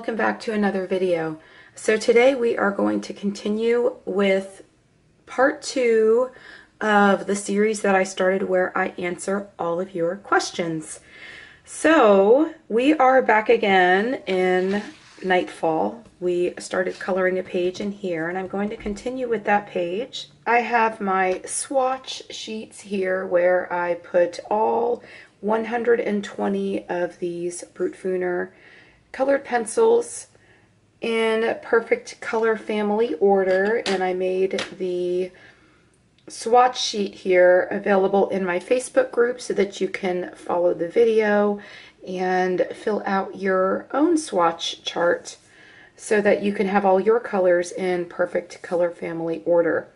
welcome back to another video. So today we are going to continue with part two of the series that I started where I answer all of your questions. So we are back again in Nightfall. We started coloring a page in here and I'm going to continue with that page. I have my swatch sheets here where I put all 120 of these Brutfuner colored pencils in perfect color family order and I made the swatch sheet here available in my Facebook group so that you can follow the video and fill out your own swatch chart so that you can have all your colors in perfect color family order.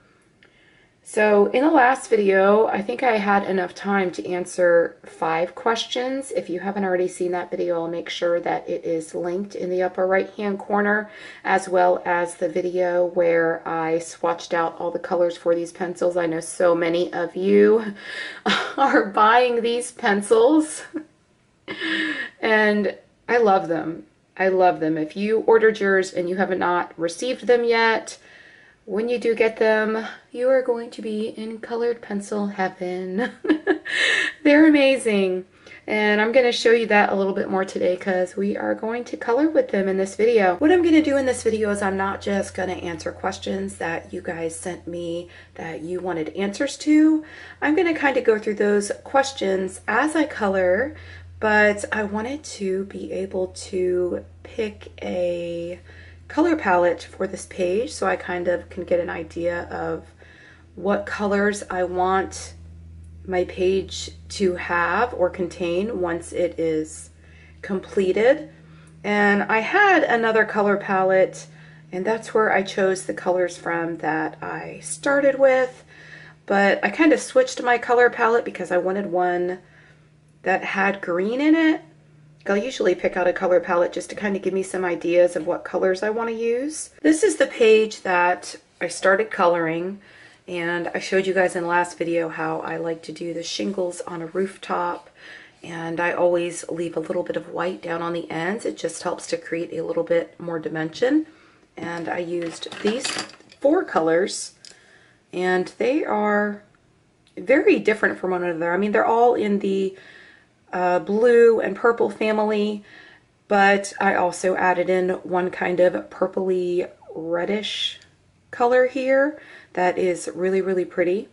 So in the last video, I think I had enough time to answer five questions. If you haven't already seen that video, I'll make sure that it is linked in the upper right hand corner, as well as the video where I swatched out all the colors for these pencils. I know so many of you are buying these pencils, and I love them. I love them. If you ordered yours and you have not received them yet, when you do get them, you are going to be in colored pencil heaven. They're amazing. And I'm going to show you that a little bit more today because we are going to color with them in this video. What I'm going to do in this video is I'm not just going to answer questions that you guys sent me that you wanted answers to. I'm going to kind of go through those questions as I color, but I wanted to be able to pick a color palette for this page so I kind of can get an idea of what colors I want my page to have or contain once it is completed. And I had another color palette and that's where I chose the colors from that I started with. But I kind of switched my color palette because I wanted one that had green in it I'll usually pick out a color palette just to kind of give me some ideas of what colors I want to use. This is the page that I started coloring and I showed you guys in the last video how I like to do the shingles on a rooftop and I always leave a little bit of white down on the ends. It just helps to create a little bit more dimension and I used these four colors and they are very different from one another. I mean, they're all in the uh, blue and purple family, but I also added in one kind of purpley reddish color here that is really, really pretty.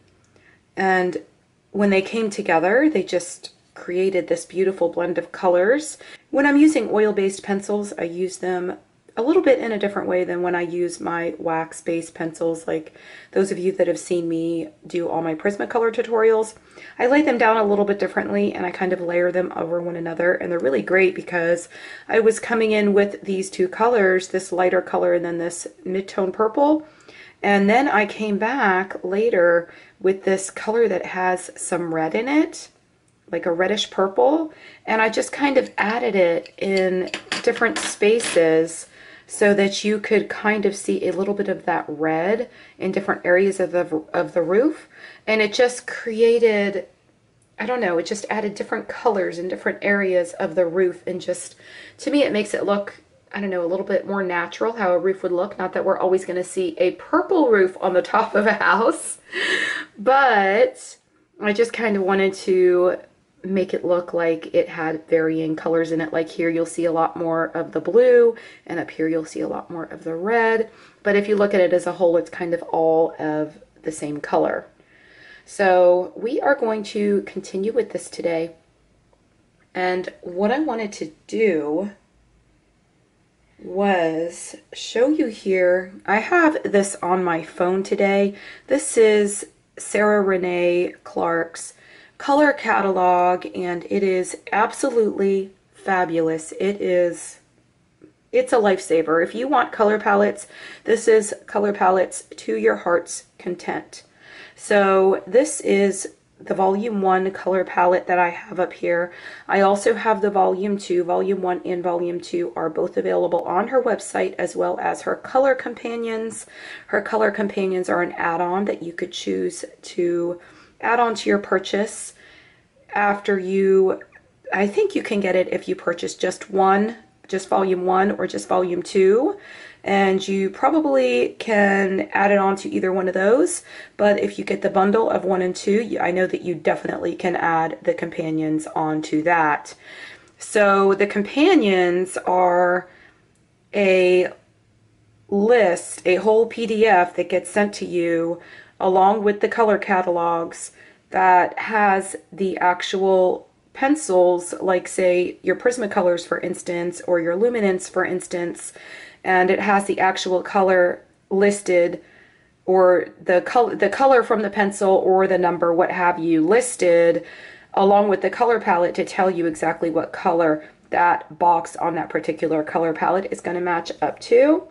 And when they came together, they just created this beautiful blend of colors. When I'm using oil-based pencils, I use them a little bit in a different way than when I use my wax-based pencils, like those of you that have seen me do all my Prismacolor tutorials. I lay them down a little bit differently and I kind of layer them over one another and they're really great because I was coming in with these two colors, this lighter color and then this mid-tone purple, and then I came back later with this color that has some red in it, like a reddish purple, and I just kind of added it in different spaces so that you could kind of see a little bit of that red in different areas of the, of the roof. And it just created, I don't know, it just added different colors in different areas of the roof. And just, to me, it makes it look, I don't know, a little bit more natural how a roof would look. Not that we're always going to see a purple roof on the top of a house, but I just kind of wanted to make it look like it had varying colors in it. Like here you'll see a lot more of the blue and up here you'll see a lot more of the red. But if you look at it as a whole, it's kind of all of the same color. So we are going to continue with this today. And what I wanted to do was show you here. I have this on my phone today. This is Sarah Renae Clark's color catalog and it is absolutely fabulous. It is, it's a lifesaver. If you want color palettes, this is color palettes to your heart's content. So this is the volume 1 color palette that I have up here. I also have the volume 2. Volume 1 and volume 2 are both available on her website as well as her color companions. Her color companions are an add-on that you could choose to add on to your purchase after you, I think you can get it if you purchase just one just volume one or just volume two. And you probably can add it on to either one of those. But if you get the bundle of one and two I know that you definitely can add the companions onto that. So the companions are a list, a whole PDF that gets sent to you along with the color catalogs that has the actual pencils, like say your Prismacolors for instance, or your Luminance for instance, and it has the actual color listed or the color the color from the pencil or the number what have you listed along with the color palette to tell you exactly what color that box on that particular color palette is going to match up to.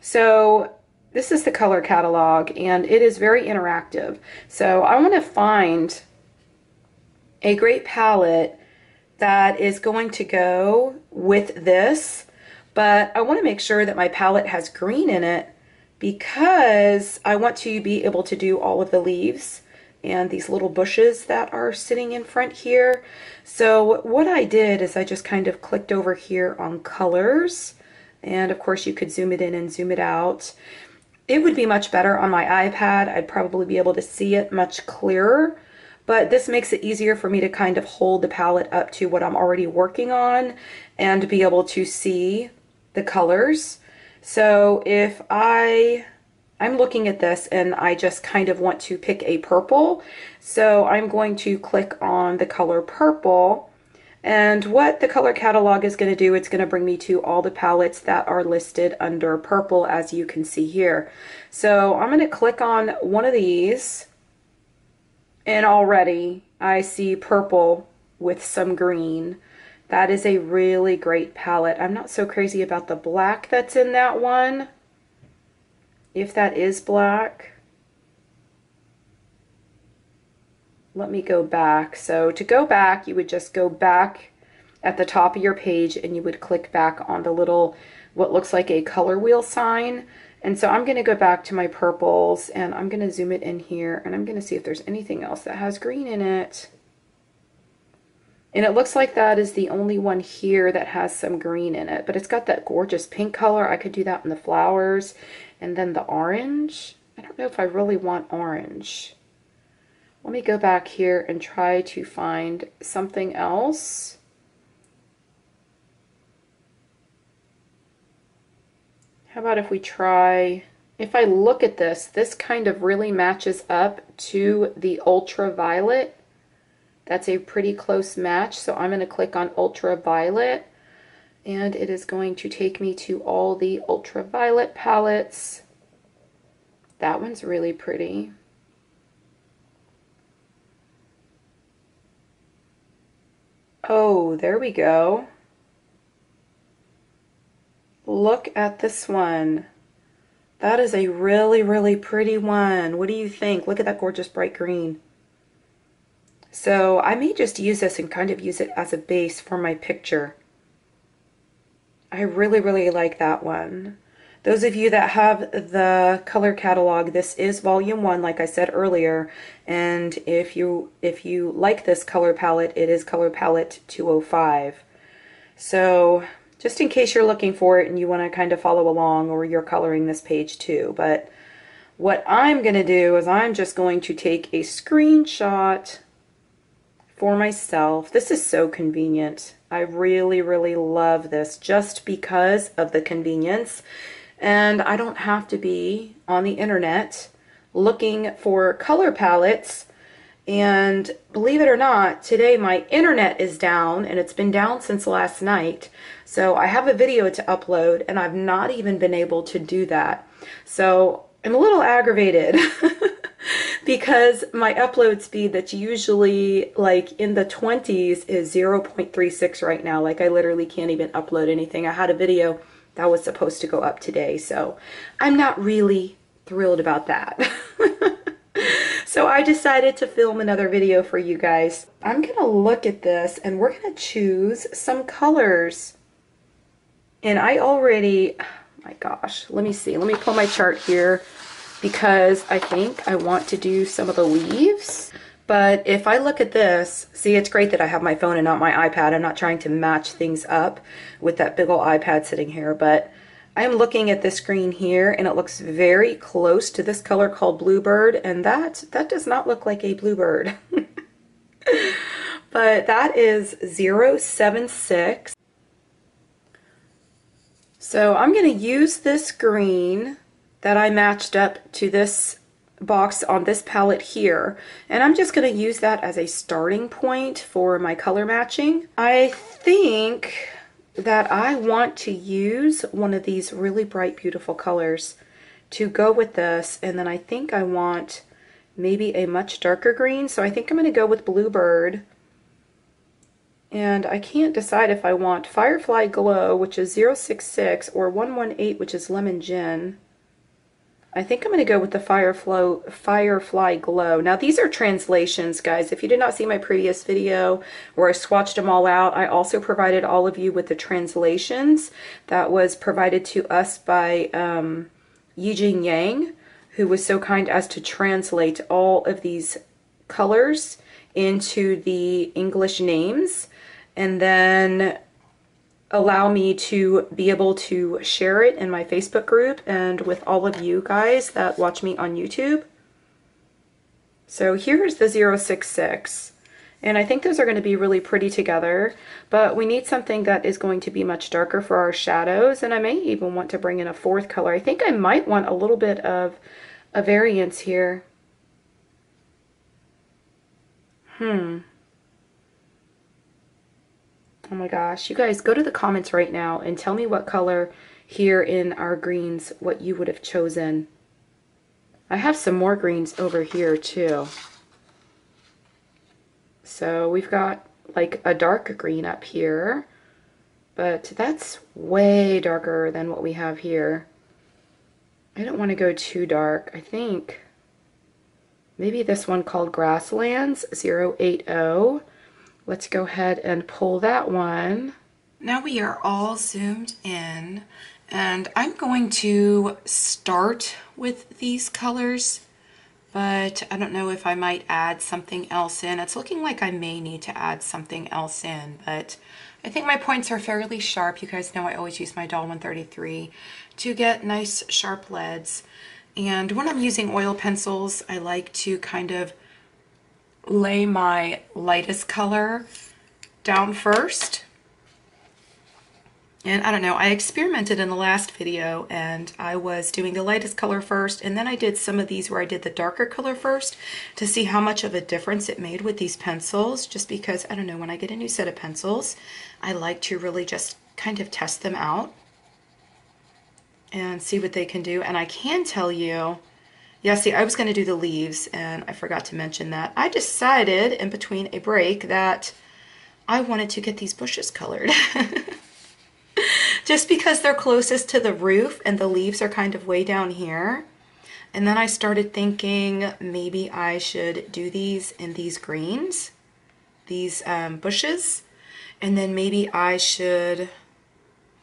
So this is the color catalog and it is very interactive. So I want to find a great palette that is going to go with this, but I want to make sure that my palette has green in it because I want to be able to do all of the leaves and these little bushes that are sitting in front here. So what I did is I just kind of clicked over here on colors and of course you could zoom it in and zoom it out. It would be much better on my iPad. I'd probably be able to see it much clearer but this makes it easier for me to kind of hold the palette up to what I'm already working on and be able to see the colors. So if I, I'm looking at this and I just kind of want to pick a purple, so I'm going to click on the color purple and what the color catalog is going to do, it's going to bring me to all the palettes that are listed under purple as you can see here. So I'm going to click on one of these and already I see purple with some green. That is a really great palette. I'm not so crazy about the black that's in that one. If that is black. Let me go back. So to go back, you would just go back at the top of your page and you would click back on the little, what looks like a color wheel sign. And so I'm going to go back to my purples and I'm going to zoom it in here and I'm going to see if there's anything else that has green in it. And it looks like that is the only one here that has some green in it, but it's got that gorgeous pink color. I could do that in the flowers. And then the orange. I don't know if I really want orange. Let me go back here and try to find something else. How about if we try, if I look at this, this kind of really matches up to the ultraviolet. That's a pretty close match, so I'm going to click on ultraviolet, and it is going to take me to all the ultraviolet palettes. That one's really pretty. Oh, there we go. Look at this one. That is a really, really pretty one. What do you think? Look at that gorgeous bright green. So I may just use this and kind of use it as a base for my picture. I really, really like that one. Those of you that have the color catalog, this is volume one, like I said earlier. And if you if you like this color palette, it is color palette 205. So just in case you're looking for it and you want to kind of follow along or you're coloring this page too. But what I'm going to do is I'm just going to take a screenshot for myself. This is so convenient. I really, really love this just because of the convenience. And I don't have to be on the internet looking for color palettes and believe it or not, today my internet is down and it's been down since last night. So I have a video to upload and I've not even been able to do that. So I'm a little aggravated because my upload speed that's usually like in the 20s is 0.36 right now. Like I literally can't even upload anything. I had a video that was supposed to go up today. So I'm not really thrilled about that. So I decided to film another video for you guys. I'm going to look at this and we're going to choose some colors. And I already, oh my gosh, let me see. Let me pull my chart here because I think I want to do some of the leaves. But if I look at this, see, it's great that I have my phone and not my iPad. I'm not trying to match things up with that big old iPad sitting here, but I'm looking at this green here and it looks very close to this color called Bluebird and that, that does not look like a Bluebird. but that is 076. So I'm going to use this green that I matched up to this box on this palette here and I'm just going to use that as a starting point for my color matching. I think that I want to use one of these really bright beautiful colors to go with this and then I think I want maybe a much darker green so I think I'm going to go with Bluebird and I can't decide if I want Firefly Glow which is 066 or 118 which is Lemon Gin. I think I'm going to go with the Firefly, Firefly Glow. Now these are translations, guys. If you did not see my previous video where I swatched them all out, I also provided all of you with the translations that was provided to us by um, Yijing Yang, who was so kind as to translate all of these colors into the English names. And then allow me to be able to share it in my Facebook group and with all of you guys that watch me on YouTube. So here's the 066. And I think those are going to be really pretty together, but we need something that is going to be much darker for our shadows. And I may even want to bring in a fourth color. I think I might want a little bit of a variance here. Hmm. Oh my gosh. You guys, go to the comments right now and tell me what color here in our greens, what you would have chosen. I have some more greens over here too. So we've got like a dark green up here, but that's way darker than what we have here. I don't want to go too dark. I think maybe this one called Grasslands 080 Let's go ahead and pull that one. Now we are all zoomed in and I'm going to start with these colors but I don't know if I might add something else in. It's looking like I may need to add something else in, but I think my points are fairly sharp. You guys know I always use my Dahle 133 to get nice sharp leads. And when I'm using oil pencils, I like to kind of lay my lightest color down first. And I don't know, I experimented in the last video and I was doing the lightest color first and then I did some of these where I did the darker color first to see how much of a difference it made with these pencils just because, I don't know, when I get a new set of pencils, I like to really just kind of test them out and see what they can do. And I can tell you yeah, see, I was going to do the leaves, and I forgot to mention that. I decided in between a break that I wanted to get these bushes colored. Just because they're closest to the roof and the leaves are kind of way down here. And then I started thinking maybe I should do these in these greens, these um, bushes. And then maybe I should,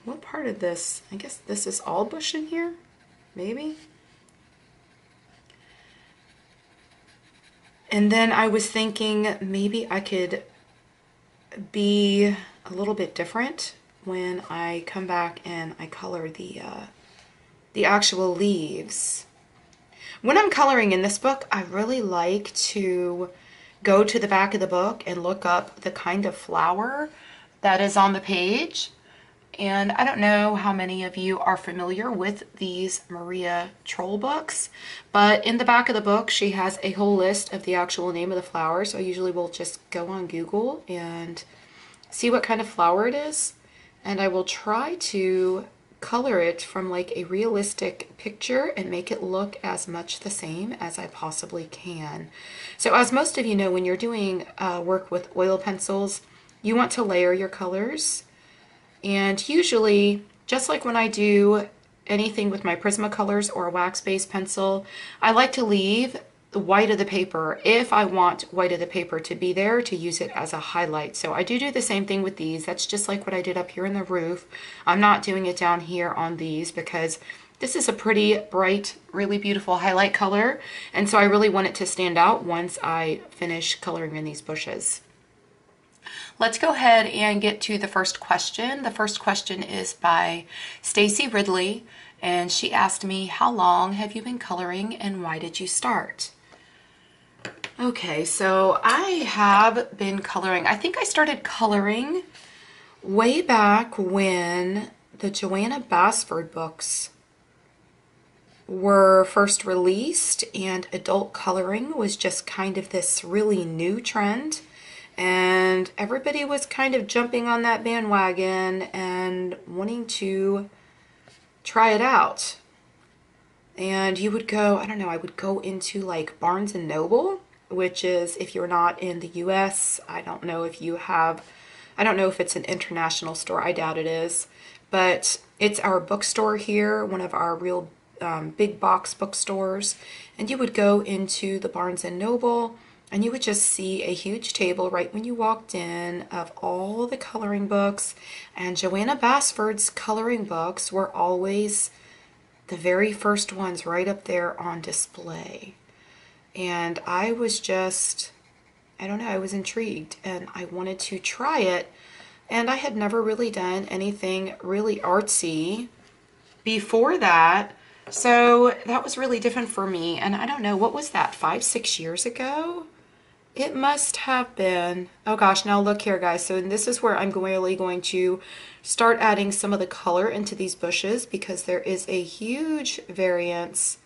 what part of this? I guess this is all bush in here, maybe? And then I was thinking maybe I could be a little bit different when I come back and I color the, uh, the actual leaves. When I'm coloring in this book, I really like to go to the back of the book and look up the kind of flower that is on the page and I don't know how many of you are familiar with these Maria Trolle books, but in the back of the book, she has a whole list of the actual name of the flower. So I usually will just go on Google and see what kind of flower it is. And I will try to color it from like a realistic picture and make it look as much the same as I possibly can. So as most of you know, when you're doing uh, work with oil pencils, you want to layer your colors and usually, just like when I do anything with my Prismacolors or a wax-based pencil, I like to leave the white of the paper if I want white of the paper to be there to use it as a highlight. So I do do the same thing with these. That's just like what I did up here in the roof. I'm not doing it down here on these because this is a pretty bright, really beautiful highlight color. And so I really want it to stand out once I finish coloring in these bushes. Let's go ahead and get to the first question. The first question is by Stacy Ridley, and she asked me, how long have you been coloring and why did you start? Okay, so I have been coloring. I think I started coloring way back when the Johanna Basford books were first released and adult coloring was just kind of this really new trend and everybody was kind of jumping on that bandwagon and wanting to try it out. And you would go i don't know i would go into like barnes and noble which is if you're not in the us i don't know if you have i don't know if it's an international store i doubt it is but it's our bookstore here one of our real um, big box bookstores. And you would go into the Barnes and Noble and you would just see a huge table right when you walked in of all the coloring books and Johanna Basford's coloring books were always the very first ones right up there on display and I was just I don't know I was intrigued and I wanted to try it and I had never really done anything really artsy before that so that was really different for me. And I don't know, what was that, five, six years ago? It must have been. Oh gosh, now look here, guys. So this is where I'm really going to start adding some of the color into these bushes because there is a huge variance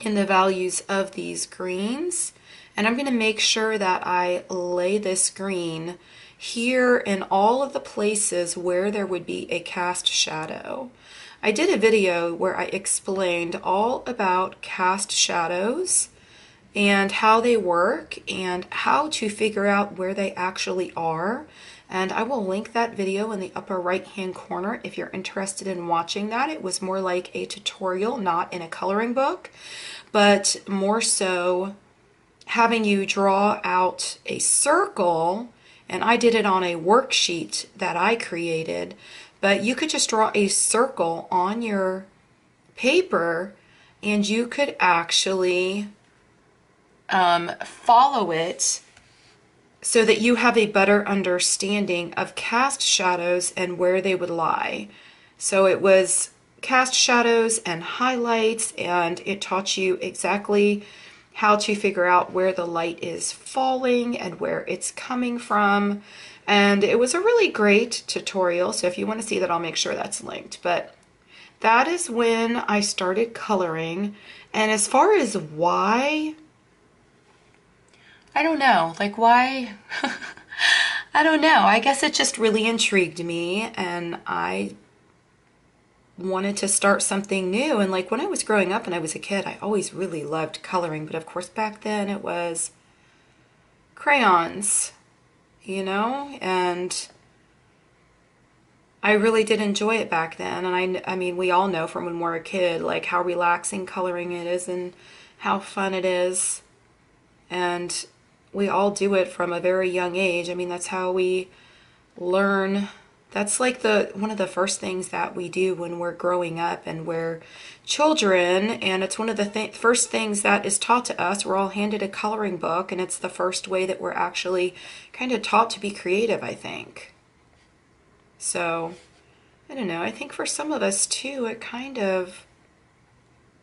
in the values of these greens. And I'm going to make sure that I lay this green here in all of the places where there would be a cast shadow. I did a video where I explained all about cast shadows and how they work and how to figure out where they actually are. And I will link that video in the upper right hand corner if you're interested in watching that. It was more like a tutorial, not in a coloring book, but more so having you draw out a circle and I did it on a worksheet that I created but you could just draw a circle on your paper and you could actually um, follow it so that you have a better understanding of cast shadows and where they would lie. So it was cast shadows and highlights and it taught you exactly how to figure out where the light is falling and where it's coming from and it was a really great tutorial. So if you want to see that, I'll make sure that's linked. But that is when I started coloring. And as far as why, I don't know. Like why? I don't know. I guess it just really intrigued me and I wanted to start something new. And like when I was growing up and I was a kid, I always really loved coloring. But of course back then it was crayons you know, and I really did enjoy it back then. And I, I mean, we all know from when we're a kid, like how relaxing coloring it is and how fun it is. And we all do it from a very young age. I mean, that's how we learn. That's like the one of the first things that we do when we're growing up and we're children. And it's one of the th first things that is taught to us. We're all handed a coloring book and it's the first way that we're actually kind of taught to be creative i think. So i don't know. I think for some of us too it kind of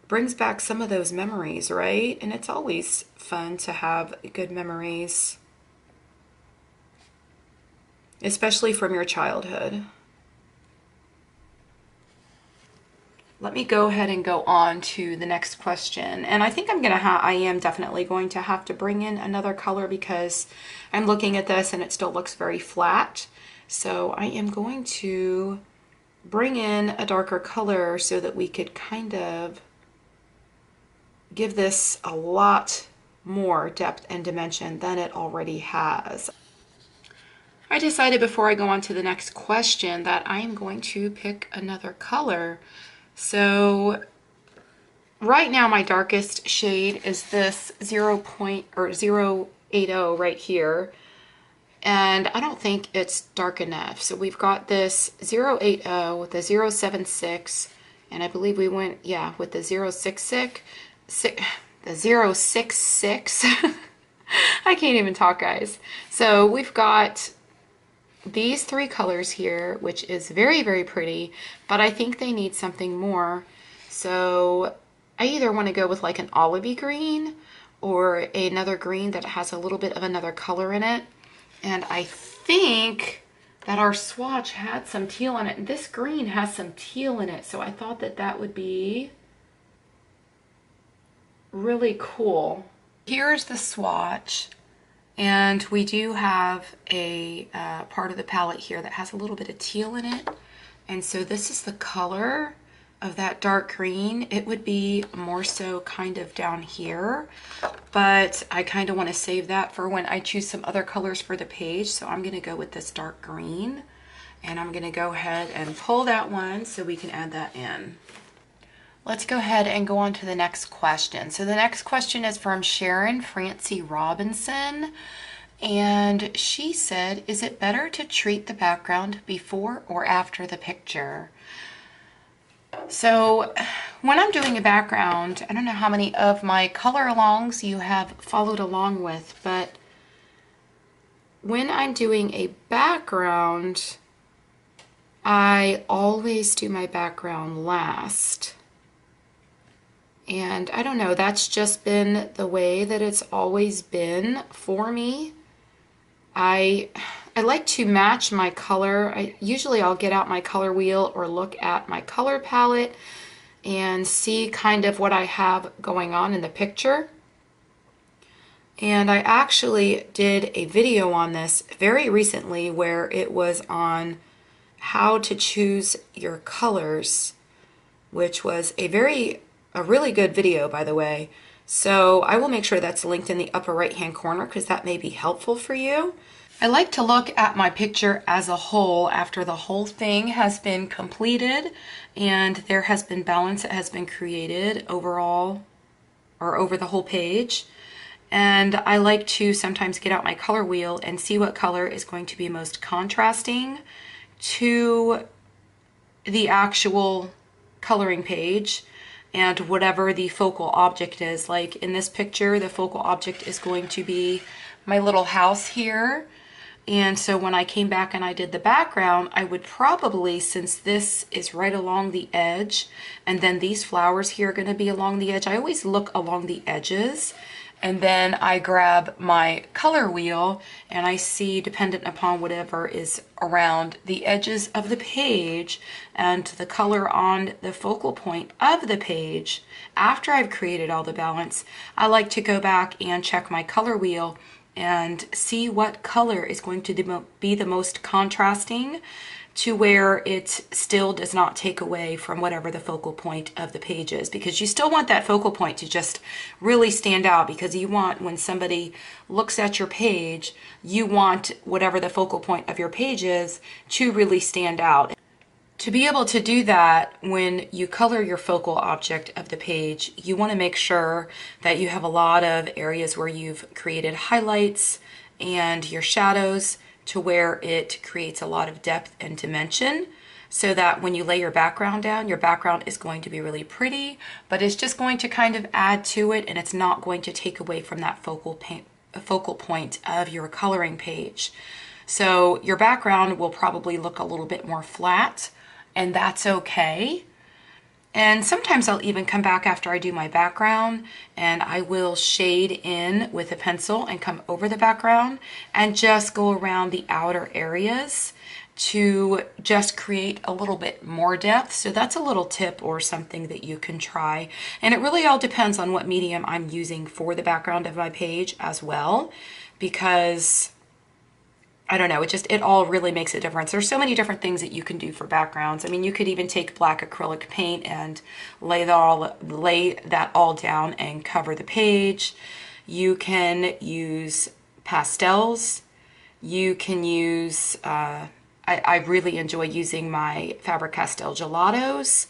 brings back some of those memories right? And it's always fun to have good memories especially from your childhood. Let me go ahead and go on to the next question. And I think I'm going to have, I am definitely going to have to bring in another color because I'm looking at this and it still looks very flat. So I am going to bring in a darker color so that we could kind of give this a lot more depth and dimension than it already has. I decided before I go on to the next question that I am going to pick another color. So right now my darkest shade is this 0 point or 080 right here. And I don't think it's dark enough. So we've got this 080 with a 076 And I believe we went, yeah, with the 066, six, the 066. I can't even talk, guys. So we've got these three colors here, which is very, very pretty, but I think they need something more. So I either want to go with like an olivey green or another green that has a little bit of another color in it. And I think that our swatch had some teal in it. This green has some teal in it. So I thought that that would be really cool. Here's the swatch. And we do have a uh, part of the palette here that has a little bit of teal in it. And so this is the color of that dark green. It would be more so kind of down here, but I kind of want to save that for when I choose some other colors for the page. So I'm going to go with this dark green and I'm going to go ahead and pull that one so we can add that in. Let's go ahead and go on to the next question. So the next question is from Sharon Francie Robinson. And she said, is it better to treat the background before or after the picture? So when I'm doing a background, I don't know how many of my color alongs you have followed along with, but when I'm doing a background, I always do my background last. And I don't know, that's just been the way that it's always been for me. I I like to match my color. I usually I'll get out my color wheel or look at my color palette and see kind of what I have going on in the picture. And I actually did a video on this very recently where it was on how to choose your colors, which was a very a really good video, by the way. So I will make sure that's linked in the upper right hand corner because that may be helpful for you. I like to look at my picture as a whole after the whole thing has been completed and there has been balance that has been created overall or over the whole page. And I like to sometimes get out my color wheel and see what color is going to be most contrasting to the actual coloring page and whatever the focal object is. Like in this picture, the focal object is going to be my little house here. And so when I came back and I did the background, I would probably, since this is right along the edge, and then these flowers here are gonna be along the edge, I always look along the edges and then I grab my color wheel and I see dependent upon whatever is around the edges of the page and the color on the focal point of the page. After I've created all the balance I like to go back and check my color wheel and see what color is going to be the most contrasting to where it still does not take away from whatever the focal point of the page is because you still want that focal point to just really stand out because you want when somebody looks at your page you want whatever the focal point of your page is to really stand out. To be able to do that when you color your focal object of the page you want to make sure that you have a lot of areas where you've created highlights and your shadows to where it creates a lot of depth and dimension so that when you lay your background down, your background is going to be really pretty, but it's just going to kind of add to it and it's not going to take away from that focal, paint, focal point of your coloring page. So your background will probably look a little bit more flat and that's okay. And sometimes I'll even come back after I do my background and I will shade in with a pencil and come over the background and just go around the outer areas to just create a little bit more depth. So that's a little tip or something that you can try. And it really all depends on what medium I'm using for the background of my page as well because I don't know, it just, it all really makes a difference. There's so many different things that you can do for backgrounds. I mean, you could even take black acrylic paint and lay that all, lay that all down and cover the page. You can use pastels. You can use, uh, I, I really enjoy using my Faber-Castell gelatos.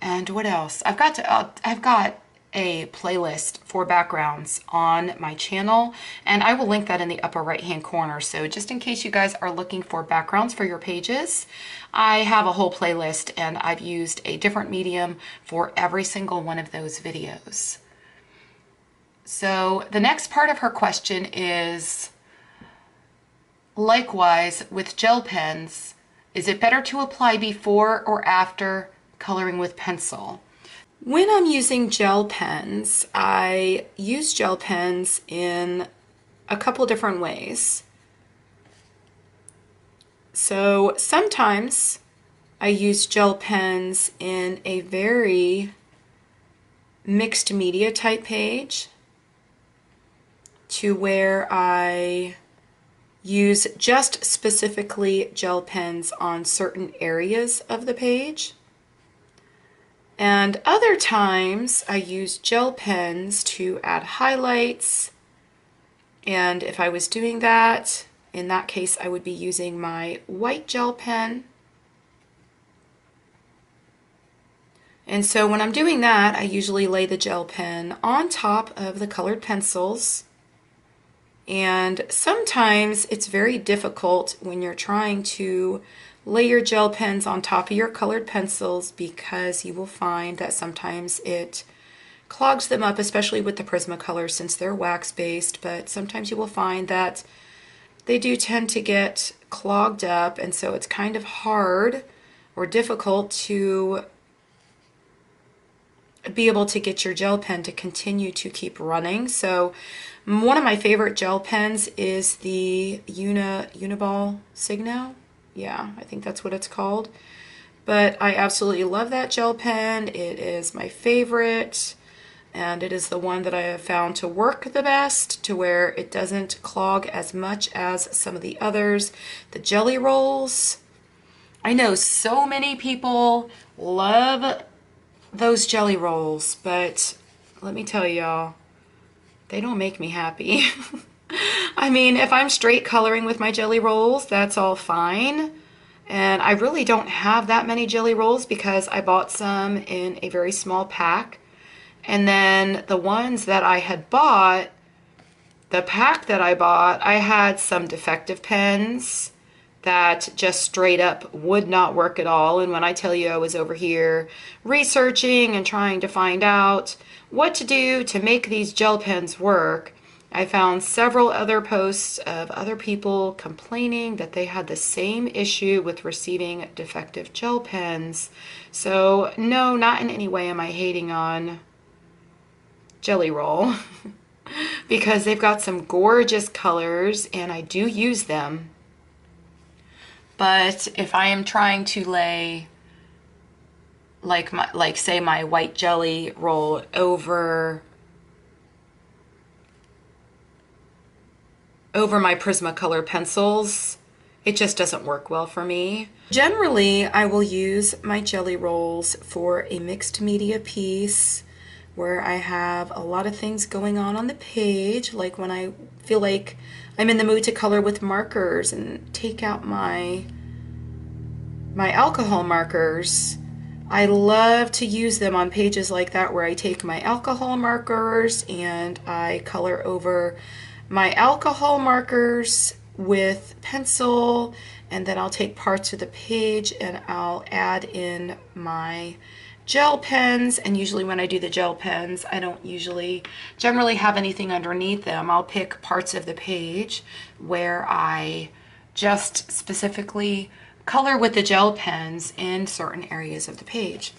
And what else? I've got to, uh, I've got a playlist for backgrounds on my channel and I will link that in the upper right hand corner. So just in case you guys are looking for backgrounds for your pages, I have a whole playlist and I've used a different medium for every single one of those videos. So the next part of her question is, likewise with gel pens, is it better to apply before or after coloring with pencil? When I'm using gel pens, I use gel pens in a couple different ways. So sometimes I use gel pens in a very mixed media type page to where I use just specifically gel pens on certain areas of the page. And other times I use gel pens to add highlights. And if I was doing that, in that case, I would be using my white gel pen. And so when I'm doing that, I usually lay the gel pen on top of the colored pencils. And sometimes it's very difficult when you're trying to Lay your gel pens on top of your colored pencils because you will find that sometimes it clogs them up, especially with the Prismacolor since they're wax based, but sometimes you will find that they do tend to get clogged up and so it's kind of hard or difficult to be able to get your gel pen to continue to keep running. So one of my favorite gel pens is the Uni, Uniball Signo. Yeah, I think that's what it's called. But I absolutely love that gel pen. It is my favorite and it is the one that I have found to work the best to where it doesn't clog as much as some of the others. The Gelly Rolls, I know so many people love those Gelly Rolls, but let me tell y'all, they don't make me happy. I mean, if I'm straight coloring with my Gelly Rolls, that's all fine. And I really don't have that many Gelly Rolls because I bought some in a very small pack. And then the ones that I had bought, the pack that I bought, I had some defective pens that just straight up would not work at all. And when I tell you I was over here researching and trying to find out what to do to make these gel pens work, I found several other posts of other people complaining that they had the same issue with receiving defective gel pens. So, no, not in any way am I hating on Gelly Roll because they've got some gorgeous colors and I do use them. But if I am trying to lay like my like say my white Gelly Roll over over my Prismacolor pencils. It just doesn't work well for me. Generally, I will use my Gelly Rolls for a mixed media piece where I have a lot of things going on on the page, like when I feel like I'm in the mood to color with markers and take out my my alcohol markers. I love to use them on pages like that where I take my alcohol markers and I color over my alcohol markers with pencil and then I'll take parts of the page and I'll add in my gel pens. And usually when I do the gel pens I don't usually generally have anything underneath them. I'll pick parts of the page where I just specifically color with the gel pens in certain areas of the page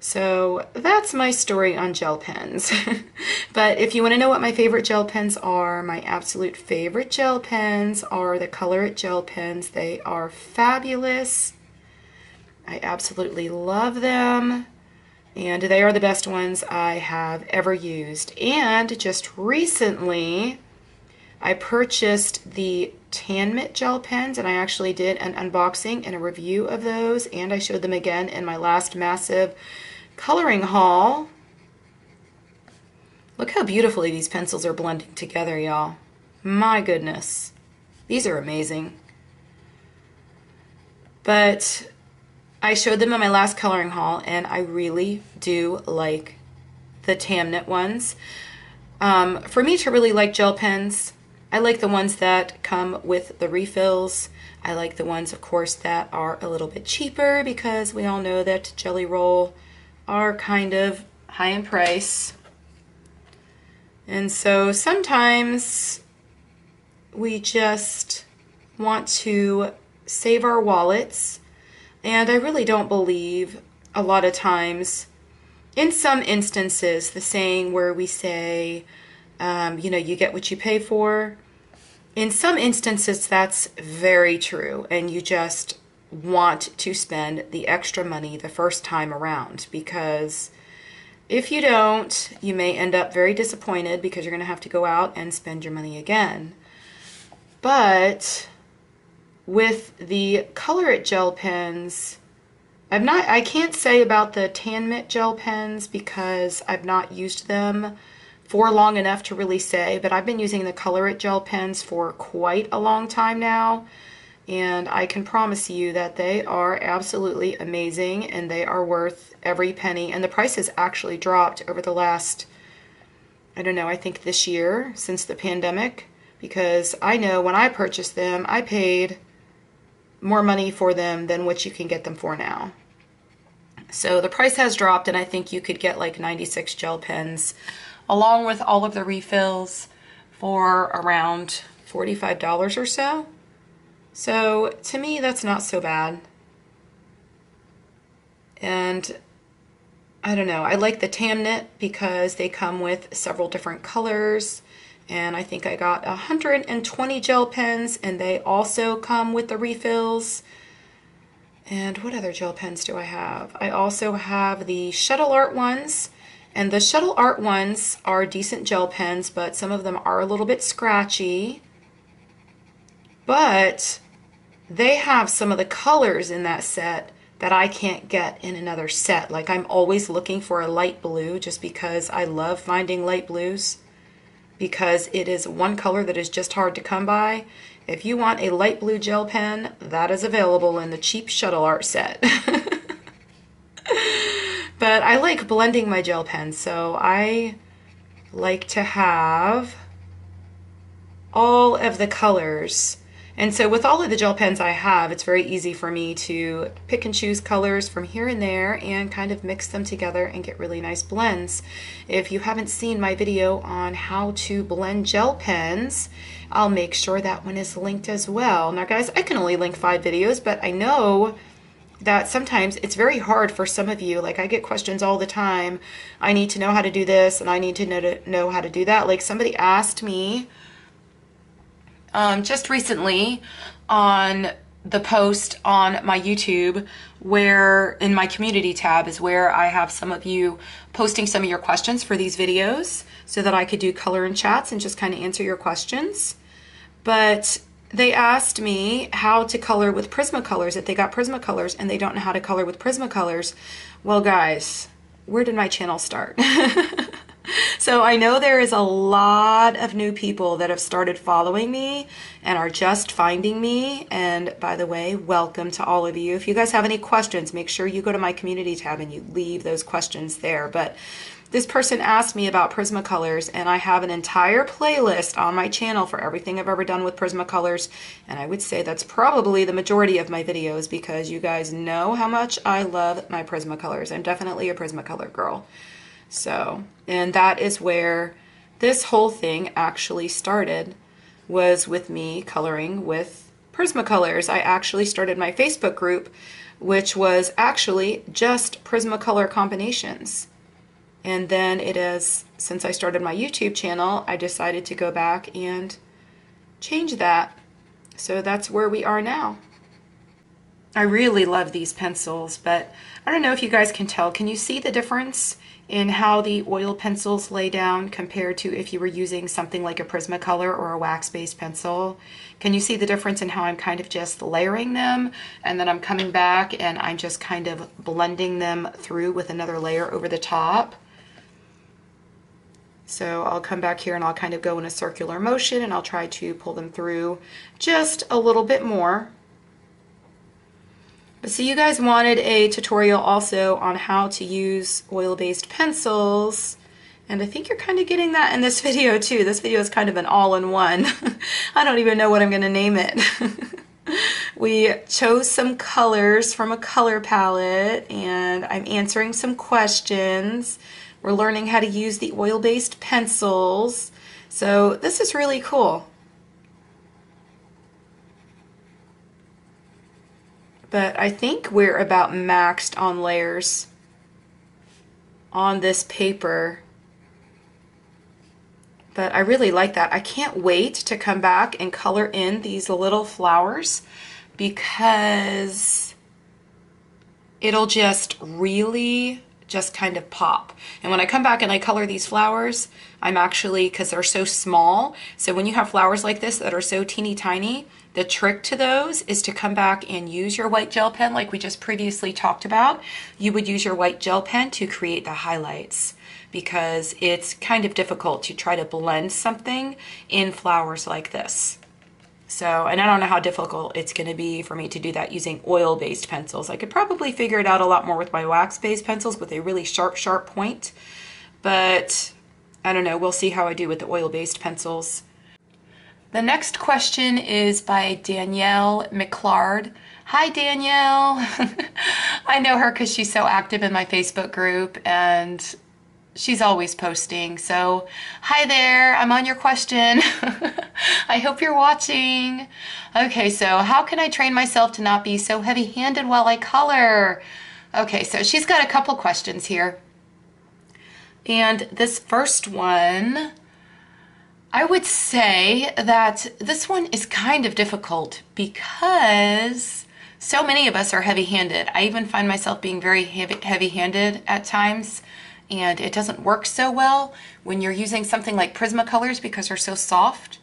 so that's my story on gel pens. but if you want to know what my favorite gel pens are, my absolute favorite gel pens are the Colorit gel pens. They are fabulous. I absolutely love them. And they are the best ones I have ever used. And just recently, I purchased the Tanmit gel pens and I actually did an unboxing and a review of those and I showed them again in my last massive coloring haul. Look how beautifully these pencils are blending together, y'all. My goodness. These are amazing. But I showed them in my last coloring haul, and I really do like the Tanmit ones. Um, for me to really like gel pens, I like the ones that come with the refills. I like the ones, of course, that are a little bit cheaper because we all know that Gelly Roll are kind of high in price. And so sometimes we just want to save our wallets. And I really don't believe a lot of times, in some instances, the saying where we say, um, you know, you get what you pay for. In some instances, that's very true, and you just want to spend the extra money the first time around because if you don't, you may end up very disappointed because you're going to have to go out and spend your money again. But with the Colorit gel pens, I've not I can't say about the Tan gel pens because I've not used them for long enough to really say, but I've been using the Colorit gel pens for quite a long time now, and I can promise you that they are absolutely amazing and they are worth every penny. And the price has actually dropped over the last, I don't know, I think this year since the pandemic, because I know when I purchased them, I paid more money for them than what you can get them for now. So the price has dropped, and I think you could get like 96 gel pens along with all of the refills for around $45 or so. So to me, that's not so bad. And I don't know, I like the Tanmit because they come with several different colors. And I think I got 120 gel pens and they also come with the refills. And what other gel pens do I have? I also have the Shuttle Art ones and the Shuttle Art ones are decent gel pens, but some of them are a little bit scratchy. But they have some of the colors in that set that I can't get in another set. Like I'm always looking for a light blue just because I love finding light blues because it is one color that is just hard to come by. If you want a light blue gel pen, that is available in the cheap Shuttle Art set. But I like blending my gel pens, so I like to have all of the colors. And so with all of the gel pens I have, it's very easy for me to pick and choose colors from here and there and kind of mix them together and get really nice blends. If you haven't seen my video on how to blend gel pens, I'll make sure that one is linked as well. Now guys, I can only link five videos, but I know that sometimes it's very hard for some of you. Like I get questions all the time. I need to know how to do this and I need to know, to know how to do that. Like somebody asked me um, just recently on the post on my YouTube where in my community tab is where I have some of you posting some of your questions for these videos so that I could do color and chats and just kind of answer your questions. But they asked me how to color with Prismacolors, if they got Prismacolors and they don't know how to color with Prismacolors. Well, guys, where did my channel start? so I know there is a lot of new people that have started following me and are just finding me. And by the way, welcome to all of you. If you guys have any questions, make sure you go to my community tab and you leave those questions there. But this person asked me about Prismacolors, and I have an entire playlist on my channel for everything I've ever done with Prismacolors, and I would say that's probably the majority of my videos because you guys know how much I love my Prismacolors. I'm definitely a Prismacolor girl. So, and that is where this whole thing actually started, was with me coloring with Prismacolors. I actually started my Facebook group, which was actually just Prismacolor combinations. And then it is, since I started my YouTube channel, I decided to go back and change that. So that's where we are now. I really love these pencils, but I don't know if you guys can tell. Can you see the difference in how the oil pencils lay down compared to if you were using something like a Prismacolor or a wax-based pencil? Can you see the difference in how I'm kind of just layering them and then I'm coming back and I'm just kind of blending them through with another layer over the top? So I'll come back here and I'll kind of go in a circular motion and I'll try to pull them through just a little bit more. So you guys wanted a tutorial also on how to use oil-based pencils And I think you're kind of getting that in this video too. This video is kind of an all-in-one. I don't even know what I'm going to name it. we chose some colors from a color palette and I'm answering some questions. We're learning how to use the oil-based pencils. So this is really cool. But I think we're about maxed on layers on this paper. But I really like that. I can't wait to come back and color in these little flowers because it'll just really just kind of pop. And when I come back and I color these flowers, I'm actually, because they're so small, so when you have flowers like this that are so teeny tiny, the trick to those is to come back and use your white gel pen like we just previously talked about. You would use your white gel pen to create the highlights because it's kind of difficult to try to blend something in flowers like this. So, and I don't know how difficult it's going to be for me to do that using oil-based pencils. I could probably figure it out a lot more with my wax-based pencils with a really sharp, sharp point. But I don't know. We'll see how I do with the oil-based pencils. The next question is by Danielle McClard. Hi, Danielle. I know her because she's so active in my Facebook group and she's always posting. So, hi there, I'm on your question. I hope you're watching. Okay, so how can I train myself to not be so heavy handed while I color? Okay, so she's got a couple questions here. And this first one, I would say that this one is kind of difficult because so many of us are heavy handed. I even find myself being very heavy handed at times and it doesn't work so well when you're using something like Prismacolors because they're so soft.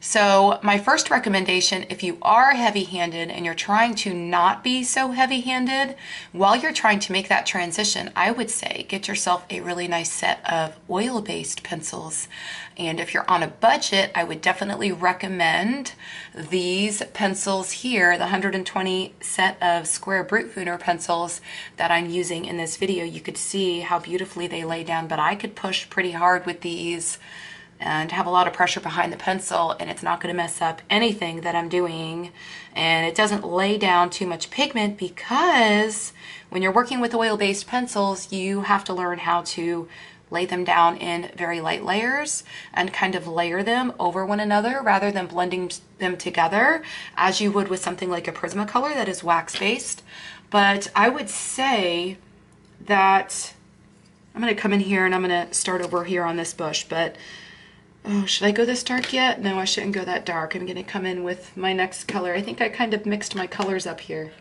So my first recommendation, if you are heavy-handed and you're trying to not be so heavy-handed, while you're trying to make that transition, I would say get yourself a really nice set of oil-based pencils. And if you're on a budget, I would definitely recommend these pencils here, the 120 set of square Brutfuner pencils that I'm using in this video. You could see how beautifully they lay down, but I could push pretty hard with these and have a lot of pressure behind the pencil and it's not going to mess up anything that I'm doing and it doesn't lay down too much pigment because when you're working with oil-based pencils you have to learn how to lay them down in very light layers and kind of layer them over one another rather than blending them together as you would with something like a Prismacolor that is wax-based. But I would say that I'm going to come in here and I'm going to start over here on this bush, but Oh, should I go this dark yet? No, I shouldn't go that dark. I'm going to come in with my next color. I think I kind of mixed my colors up here.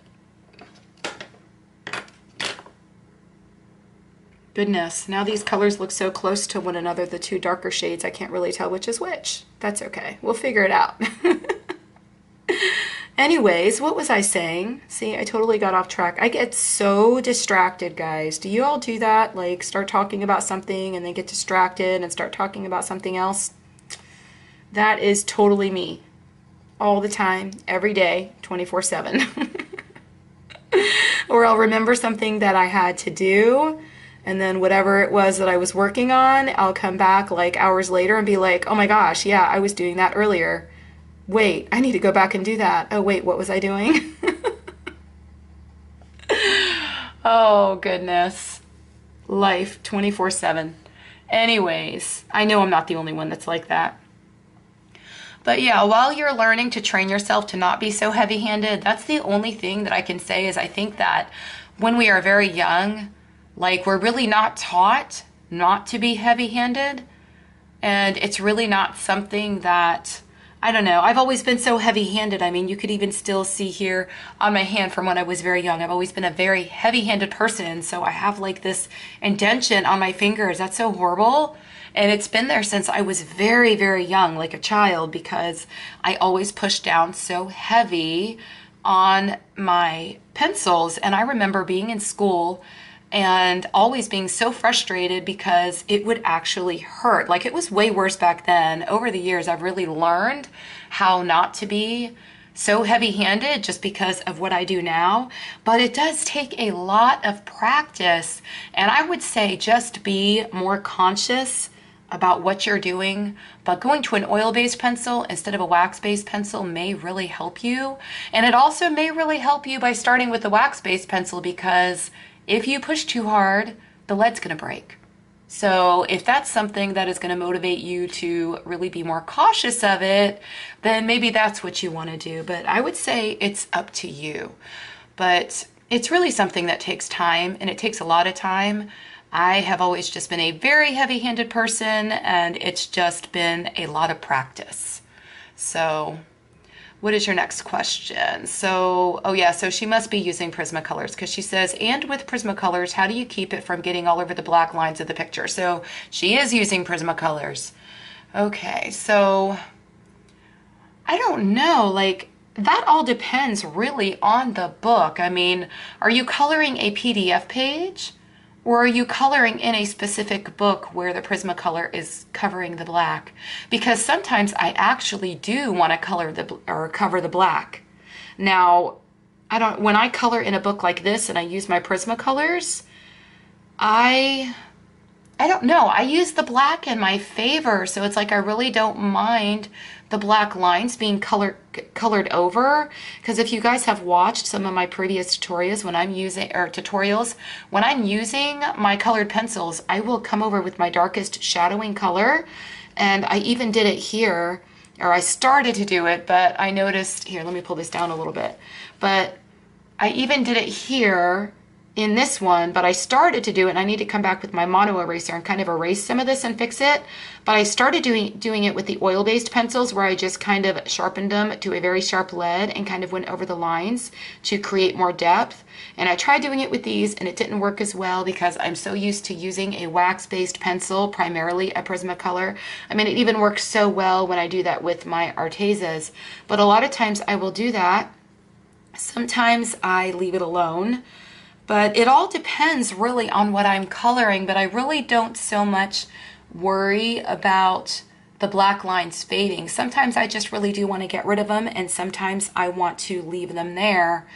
Goodness, now these colors look so close to one another, the two darker shades, I can't really tell which is which. That's okay. We'll figure it out. Anyways, what was I saying? See, I totally got off track. I get so distracted, guys. Do you all do that? Like, start talking about something and then get distracted and start talking about something else? That is totally me. All the time, every day, 24 7. or I'll remember something that I had to do, and then whatever it was that I was working on, I'll come back like hours later and be like, oh my gosh, yeah, I was doing that earlier wait, I need to go back and do that. Oh, wait, what was I doing? oh, goodness. Life 24 7. Anyways, I know I'm not the only one that's like that. But yeah, while you're learning to train yourself to not be so heavy handed, that's the only thing that I can say is I think that when we are very young, like we're really not taught not to be heavy handed. And it's really not something that I don't know. I've always been so heavy handed. I mean, you could even still see here on my hand from when I was very young. I've always been a very heavy handed person. So I have like this indention on my fingers. That's so horrible. And it's been there since I was very, very young, like a child, because I always pushed down so heavy on my pencils. And I remember being in school and always being so frustrated because it would actually hurt. Like it was way worse back then. Over the years, I've really learned how not to be so heavy handed just because of what I do now, but it does take a lot of practice. And I would say just be more conscious about what you're doing, but going to an oil based pencil instead of a wax based pencil may really help you. And it also may really help you by starting with the wax based pencil because if you push too hard, the lead's going to break. So, if that's something that is going to motivate you to really be more cautious of it, then maybe that's what you want to do. But I would say it's up to you. But it's really something that takes time and it takes a lot of time. I have always just been a very heavy handed person and it's just been a lot of practice. So, what is your next question? So, oh yeah, so she must be using Prismacolors because she says, and with Prismacolors, how do you keep it from getting all over the black lines of the picture? So she is using Prismacolors. Okay, so I don't know, like that all depends really on the book. I mean, are you coloring a PDF page? Or are you coloring in a specific book where the Prismacolor is covering the black? Because sometimes I actually do want to color the or cover the black. Now, I don't when I color in a book like this and I use my Prismacolors, I I don't know. I use the black in my favor, so it's like I really don't mind the black lines being colored colored over. Because if you guys have watched some of my previous tutorials when I'm using or tutorials when I'm using my colored pencils I will come over with my darkest shadowing color. And I even did it here or I started to do it but I noticed here let me pull this down a little bit. But I even did it here in this one, but I started to do it and I need to come back with my mono eraser and kind of erase some of this and fix it. But I started doing, doing it with the oil-based pencils where I just kind of sharpened them to a very sharp lead and kind of went over the lines to create more depth. And I tried doing it with these and it didn't work as well because I'm so used to using a wax-based pencil, primarily a Prismacolor. I mean, it even works so well when I do that with my Artezas. But a lot of times I will do that. Sometimes I leave it alone but it all depends really on what I'm coloring, but I really don't so much worry about the black lines fading. Sometimes I just really do want to get rid of them, and sometimes I want to leave them there.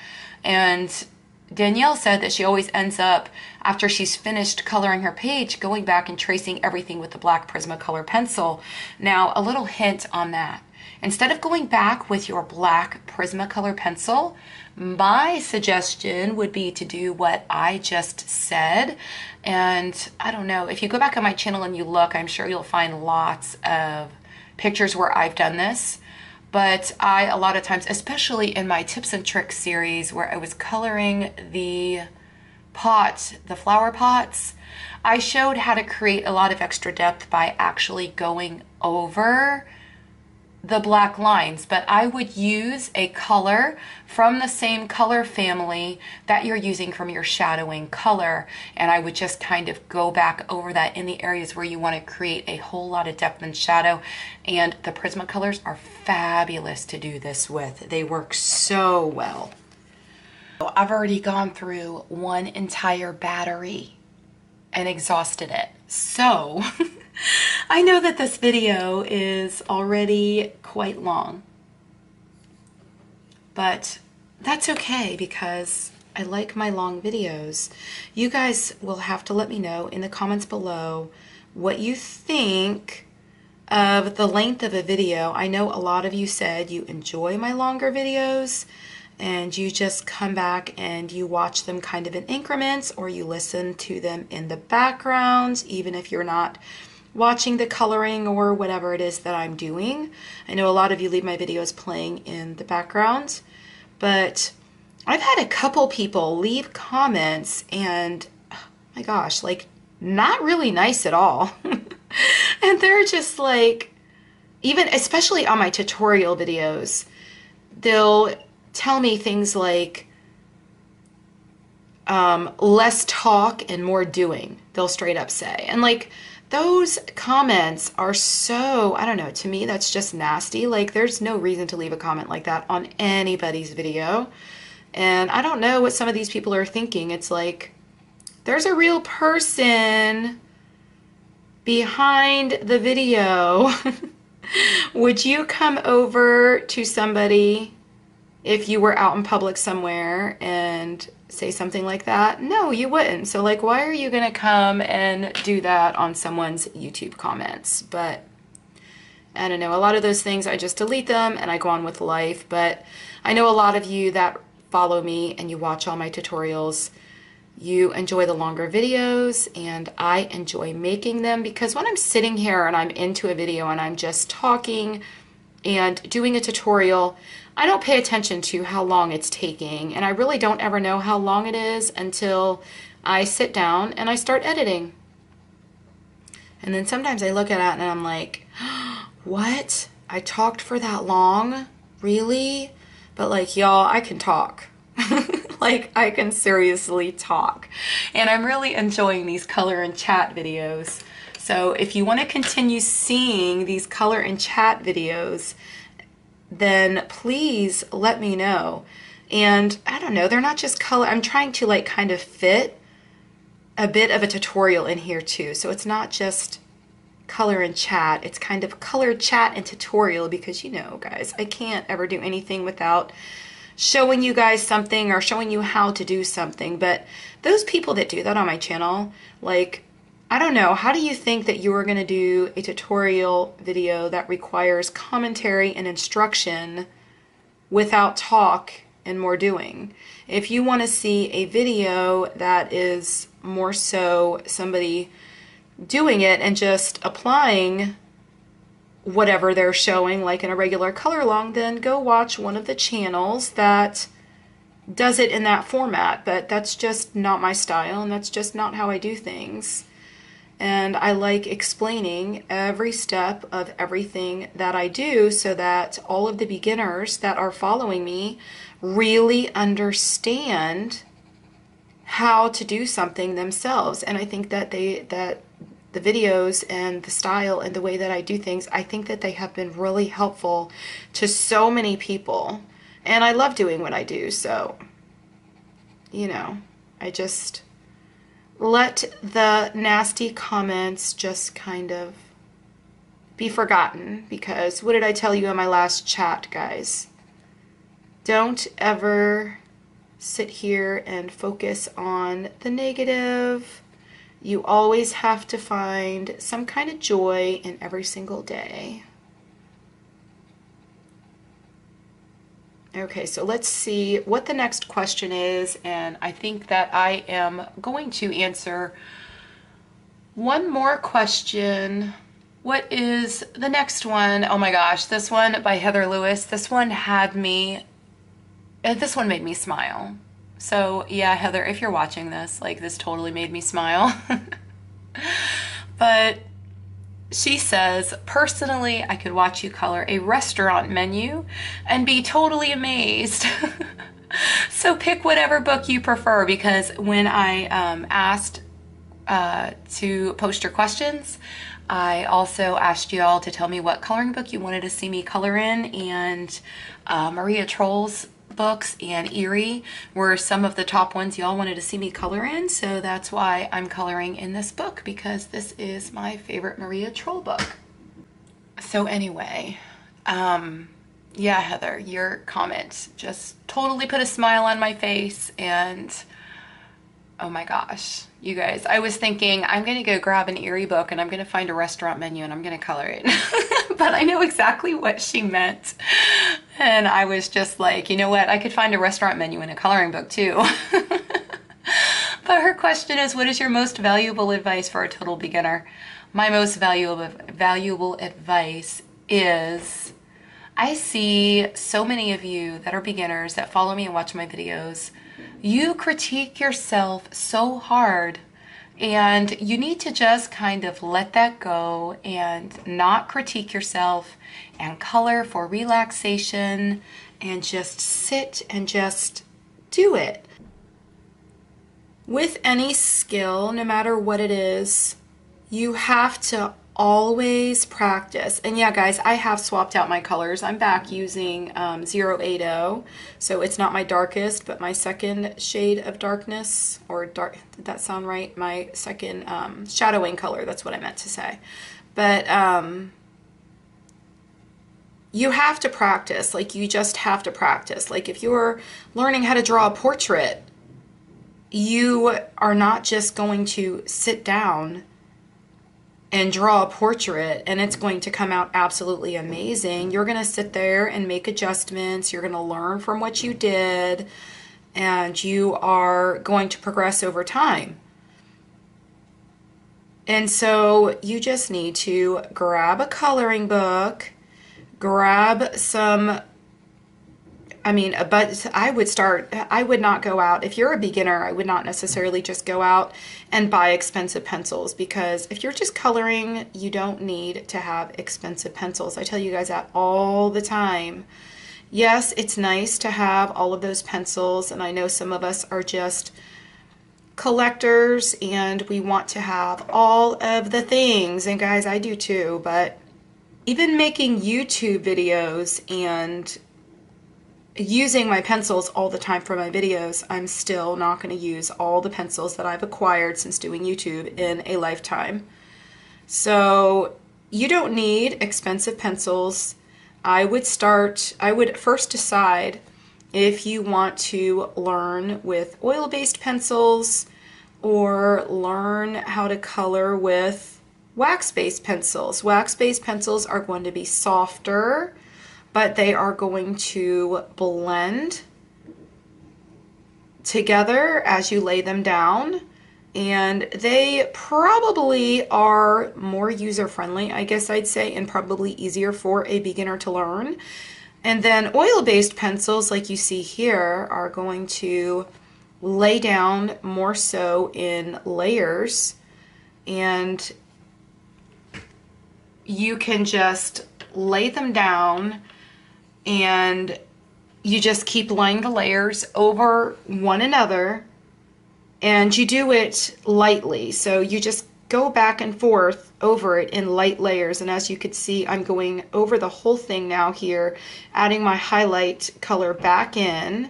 And Danielle said that she always ends up, after she's finished coloring her page, going back and tracing everything with the black Prismacolor pencil. Now, a little hint on that. Instead of going back with your black Prismacolor pencil, my suggestion would be to do what I just said. And I don't know, if you go back on my channel and you look, I'm sure you'll find lots of pictures where I've done this. But I, a lot of times, especially in my tips and tricks series where I was coloring the pot, the flower pots, I showed how to create a lot of extra depth by actually going over the black lines, but I would use a color from the same color family that you're using from your shadowing color. And I would just kind of go back over that in the areas where you want to create a whole lot of depth and shadow. And the Prismacolors are fabulous to do this with. They work so well. I've already gone through one entire battery and exhausted it. So I know that this video is already quite long, but that's okay because I like my long videos. You guys will have to let me know in the comments below what you think of the length of a video. I know a lot of you said you enjoy my longer videos and you just come back and you watch them kind of in increments or you listen to them in the background even if you're not watching the coloring or whatever it is that I'm doing. I know a lot of you leave my videos playing in the background, but I've had a couple people leave comments and oh my gosh, like not really nice at all. and they're just like, even especially on my tutorial videos, they'll tell me things like, um, less talk and more doing, they'll straight up say. And like, those comments are so, I don't know, to me that's just nasty. Like there's no reason to leave a comment like that on anybody's video. And I don't know what some of these people are thinking. It's like there's a real person behind the video. Would you come over to somebody if you were out in public somewhere and say something like that? No, you wouldn't. So, like, why are you going to come and do that on someone's YouTube comments? But I don't know. A lot of those things, I just delete them and I go on with life. But I know a lot of you that follow me and you watch all my tutorials. You enjoy the longer videos, and I enjoy making them because when I'm sitting here and I'm into a video and I'm just talking and doing a tutorial, I don't pay attention to how long it's taking, and I really don't ever know how long it is until I sit down and I start editing. And then sometimes I look at it and I'm like, what? I talked for that long? Really? But like, y'all, I can talk. like, I can seriously talk. And I'm really enjoying these color and chat videos. So if you want to continue seeing these color and chat videos, then please let me know. And I don't know, they're not just color. I'm trying to like kind of fit a bit of a tutorial in here too. So it's not just color and chat. It's kind of color chat and tutorial because you know, guys, I can't ever do anything without showing you guys something or showing you how to do something. But those people that do that on my channel, like I don't know, how do you think that you are going to do a tutorial video that requires commentary and instruction without talk and more doing? If you want to see a video that is more so somebody doing it and just applying whatever they're showing, like in a regular color long, then go watch one of the channels that does it in that format. But that's just not my style, and that's just not how I do things and I like explaining every step of everything that I do so that all of the beginners that are following me really understand how to do something themselves. And I think that they that the videos and the style and the way that I do things I think that they have been really helpful to so many people. And I love doing what I do so you know I just let the nasty comments just kind of be forgotten because what did I tell you in my last chat, guys? Don't ever sit here and focus on the negative. You always have to find some kind of joy in every single day. Okay, so let's see what the next question is, and I think that I am going to answer one more question. What is the next one? Oh my gosh, this one by Heather Lewis. This one had me, uh, this one made me smile. So, yeah, Heather, if you're watching this, like, this totally made me smile. but she says, personally, I could watch you color a restaurant menu and be totally amazed. so pick whatever book you prefer because when I um, asked uh, to post your questions, I also asked you all to tell me what coloring book you wanted to see me color in, and uh, Maria Trolle's books and Eerie were some of the top ones y'all wanted to see me color in. So that's why I'm coloring in this book because this is my favorite Maria Trolle book. So anyway, um, yeah, Heather, your comment just totally put a smile on my face and oh my gosh, you guys, I was thinking I'm going to go grab an Eerie book and I'm going to find a restaurant menu and I'm going to color it. but I know exactly what she meant. And I was just like, you know what? I could find a restaurant menu in a coloring book too. but her question is, what is your most valuable advice for a total beginner? My most valuable valuable advice is I see so many of you that are beginners that follow me and watch my videos. You critique yourself so hard and you need to just kind of let that go and not critique yourself and color for relaxation and just sit and just do it. With any skill, no matter what it is, you have to always practice. And yeah, guys, I have swapped out my colors. I'm back using um, 080, so it's not my darkest, but my second shade of darkness, or dark, did that sound right? My second um, shadowing color, that's what I meant to say. But um, you have to practice. Like, you just have to practice. Like, if you're learning how to draw a portrait, you are not just going to sit down and draw a portrait and it's going to come out absolutely amazing. You're going to sit there and make adjustments. You're going to learn from what you did and you are going to progress over time. And so you just need to grab a coloring book, grab some I mean, uh, but I would start, uh, I would not go out. If you're a beginner, I would not necessarily just go out and buy expensive pencils because if you're just coloring, you don't need to have expensive pencils. I tell you guys that all the time. Yes, it's nice to have all of those pencils, and I know some of us are just collectors and we want to have all of the things. And guys, I do too, but even making YouTube videos and using my pencils all the time for my videos, I'm still not going to use all the pencils that I've acquired since doing YouTube in a lifetime. So you don't need expensive pencils. I would start, I would first decide if you want to learn with oil-based pencils or learn how to color with wax-based pencils. Wax-based pencils are going to be softer but they are going to blend together as you lay them down and they probably are more user friendly I guess I'd say and probably easier for a beginner to learn. And then oil based pencils like you see here are going to lay down more so in layers and you can just lay them down and you just keep laying the layers over one another and you do it lightly. So you just go back and forth over it in light layers. And as you could see, I'm going over the whole thing now here, adding my highlight color back in.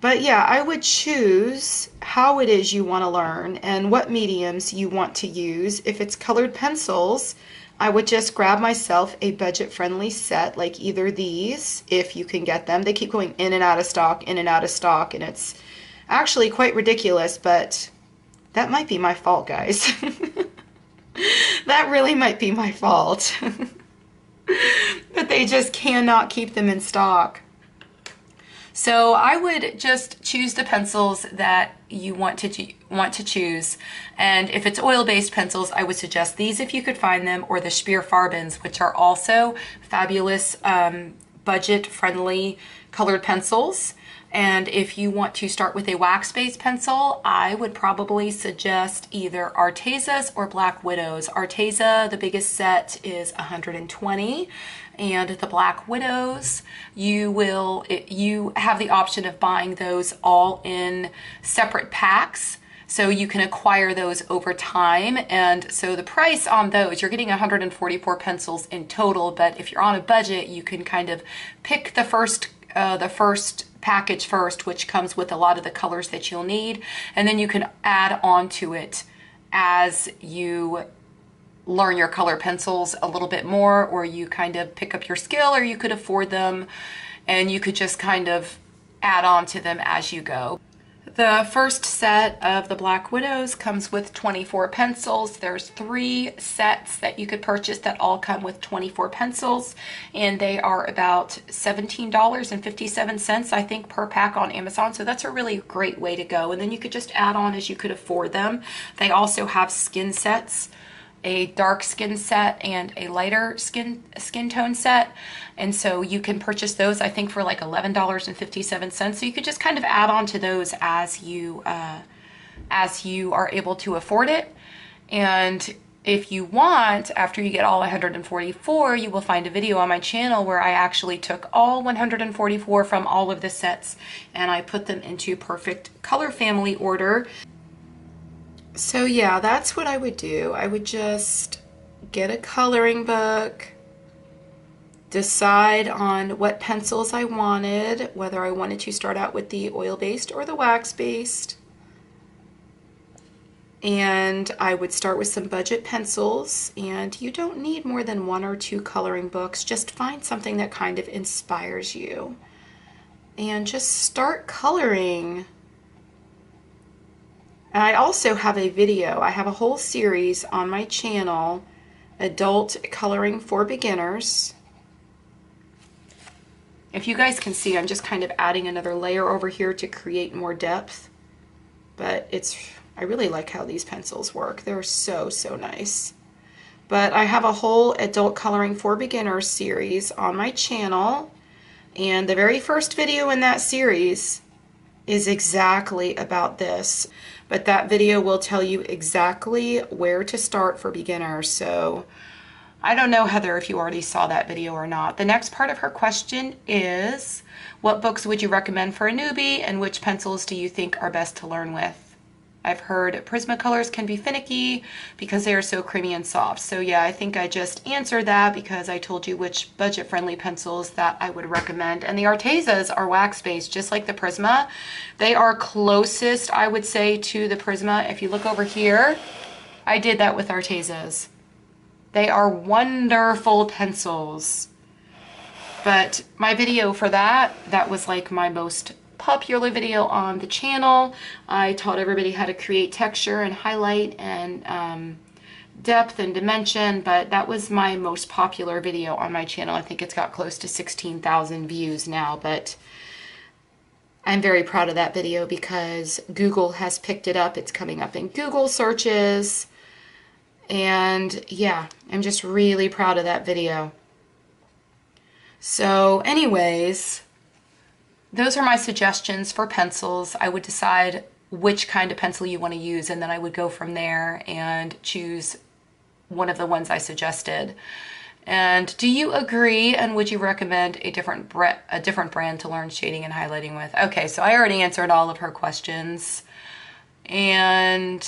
But yeah, I would choose how it is you want to learn and what mediums you want to use. If it's colored pencils, I would just grab myself a budget friendly set like either these, if you can get them. They keep going in and out of stock, in and out of stock, and it's actually quite ridiculous, but that might be my fault, guys. that really might be my fault. but they just cannot keep them in stock. So I would just choose the pencils that you want to want to choose. And if it's oil-based pencils, I would suggest these if you could find them, or the Speer Farbens, which are also fabulous, um, budget-friendly colored pencils. And if you want to start with a wax-based pencil, I would probably suggest either Arteza's or Black Widow's. Arteza, the biggest set, is 120 and the Black Widows, you will you have the option of buying those all in separate packs. So you can acquire those over time. And so the price on those, you're getting 144 pencils in total, but if you're on a budget, you can kind of pick the first uh, the first package first, which comes with a lot of the colors that you'll need, and then you can add on to it as you learn your color pencils a little bit more or you kind of pick up your skill or you could afford them and you could just kind of add on to them as you go. The first set of the Black Widows comes with 24 pencils. There's three sets that you could purchase that all come with 24 pencils and they are about $17.57 I think per pack on Amazon. So that's a really great way to go. And then you could just add on as you could afford them. They also have skin sets a dark skin set and a lighter skin skin tone set. And so you can purchase those I think for like $11.57 so you could just kind of add on to those as you uh, as you are able to afford it. And if you want, after you get all 144, you will find a video on my channel where I actually took all 144 from all of the sets and I put them into perfect color family order. So yeah, that's what I would do. I would just get a coloring book, decide on what pencils I wanted, whether I wanted to start out with the oil-based or the wax-based. and I would start with some budget pencils and you don't need more than one or two coloring books just find something that kind of inspires you and just start coloring and I also have a video I have a whole series on my channel adult coloring for beginners if you guys can see I'm just kind of adding another layer over here to create more depth but it's I really like how these pencils work. They're so, so nice. But I have a whole adult coloring for beginners series on my channel. And the very first video in that series is exactly about this. But that video will tell you exactly where to start for beginners. So I don't know, Heather, if you already saw that video or not. The next part of her question is, what books would you recommend for a newbie and which pencils do you think are best to learn with? I've heard Prismacolors can be finicky because they are so creamy and soft. So yeah, I think I just answered that because I told you which budget-friendly pencils that I would recommend. And the Artezas are wax-based, just like the Prisma. They are closest, I would say, to the Prisma. If you look over here, I did that with Artezas. They are wonderful pencils. But my video for that, that was like my most popular video on the channel. I taught everybody how to create texture and highlight and um, depth and dimension, but that was my most popular video on my channel. I think it's got close to 16,000 views now, but I'm very proud of that video because Google has picked it up. It's coming up in Google searches. And yeah, I'm just really proud of that video. So anyways, those are my suggestions for pencils. I would decide which kind of pencil you want to use and then I would go from there and choose one of the ones I suggested. And do you agree and would you recommend a different a different brand to learn shading and highlighting with? Okay, so I already answered all of her questions. And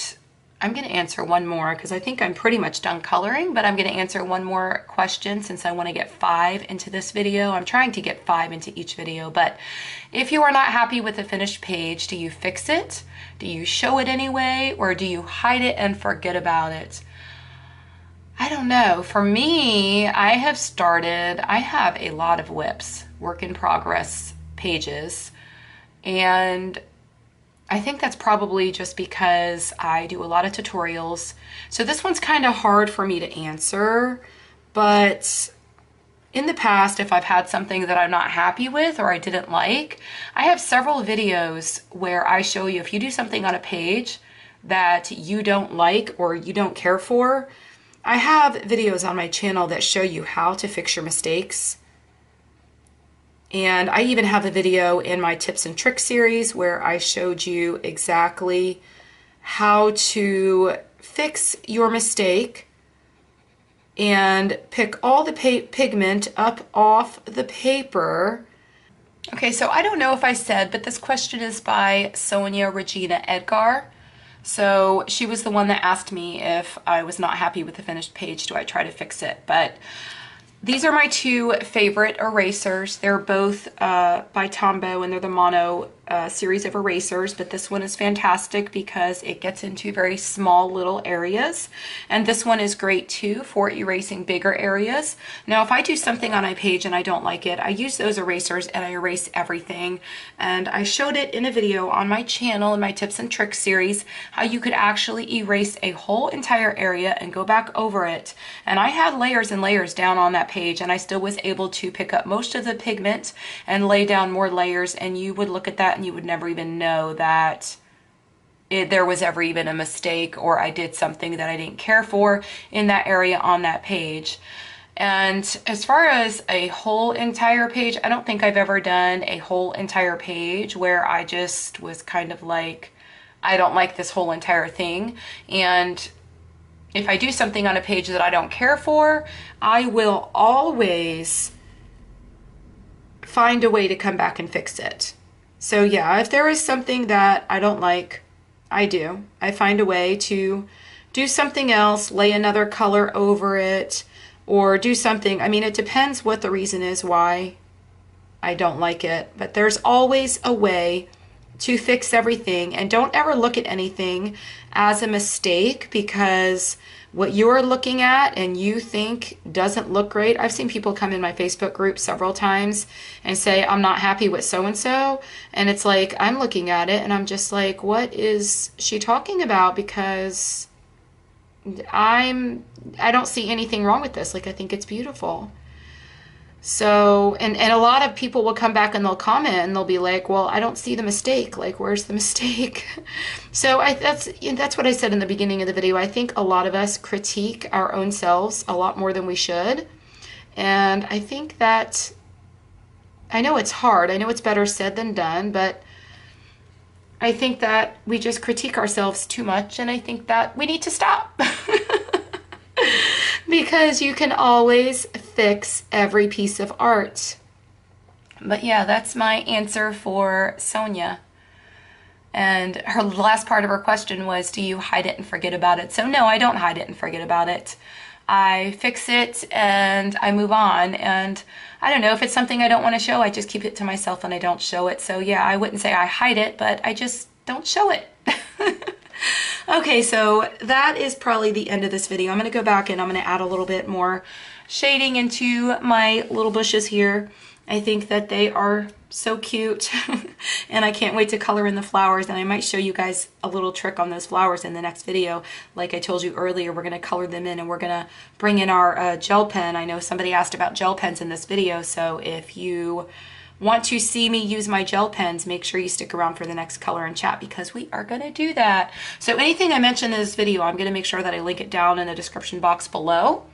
I'm going to answer one more because I think I'm pretty much done coloring, but I'm going to answer one more question since I want to get five into this video. I'm trying to get five into each video, but if you are not happy with the finished page, do you fix it? Do you show it anyway? Or do you hide it and forget about it? I don't know. For me, I have started, I have a lot of WIPs, work in progress pages, and I think that's probably just because I do a lot of tutorials. So this one's kind of hard for me to answer, but in the past, if I've had something that I'm not happy with or I didn't like, I have several videos where I show you if you do something on a page that you don't like or you don't care for, I have videos on my channel that show you how to fix your mistakes and I even have a video in my tips and tricks series where I showed you exactly how to fix your mistake and pick all the pigment up off the paper. Okay, so I don't know if I said, but this question is by Sonia Regina Edgar. So she was the one that asked me if I was not happy with the finished page, do I try to fix it? But these are my two favorite erasers. They're both uh, by Tombow and they're the mono uh, series of erasers, but this one is fantastic because it gets into very small little areas. And this one is great too for erasing bigger areas. Now, if I do something on my page and I don't like it, I use those erasers and I erase everything. And I showed it in a video on my channel in my tips and tricks series, how you could actually erase a whole entire area and go back over it. And I had layers and layers down on that page and I still was able to pick up most of the pigment and lay down more layers and you would look at that and you would never even know that it, there was ever even a mistake or I did something that I didn't care for in that area on that page. And as far as a whole entire page, I don't think I've ever done a whole entire page where I just was kind of like, I don't like this whole entire thing. And if I do something on a page that I don't care for, I will always find a way to come back and fix it. So yeah, if there is something that I don't like, I do. I find a way to do something else, lay another color over it, or do something. I mean, it depends what the reason is why I don't like it, but there's always a way to fix everything and don't ever look at anything as a mistake because what you're looking at and you think doesn't look great. I've seen people come in my Facebook group several times and say, I'm not happy with so and so. And it's like, I'm looking at it and I'm just like, what is she talking about? Because I'm, I don't see anything wrong with this. Like, I think it's beautiful. So, and, and a lot of people will come back and they'll comment and they'll be like, well, I don't see the mistake. Like, where's the mistake? so I, that's, that's what I said in the beginning of the video. I think a lot of us critique our own selves a lot more than we should. And I think that, I know it's hard. I know it's better said than done, but I think that we just critique ourselves too much. And I think that we need to stop. because you can always fix every piece of art. But yeah, that's my answer for Sonia. And her last part of her question was, Do you hide it and forget about it? So, no, I don't hide it and forget about it. I fix it and I move on. And I don't know if it's something I don't want to show, I just keep it to myself and I don't show it. So, yeah, I wouldn't say I hide it, but I just don't show it. Okay, so that is probably the end of this video. I'm going to go back and I'm going to add a little bit more shading into my little bushes here. I think that they are so cute and I can't wait to color in the flowers and I might show you guys a little trick on those flowers in the next video. Like I told you earlier, we're going to color them in and we're going to bring in our uh, gel pen. I know somebody asked about gel pens in this video, so if you want to see me use my gel pens, make sure you stick around for the next color and chat because we are going to do that. So anything I mention in this video, I'm going to make sure that I link it down in the description box below.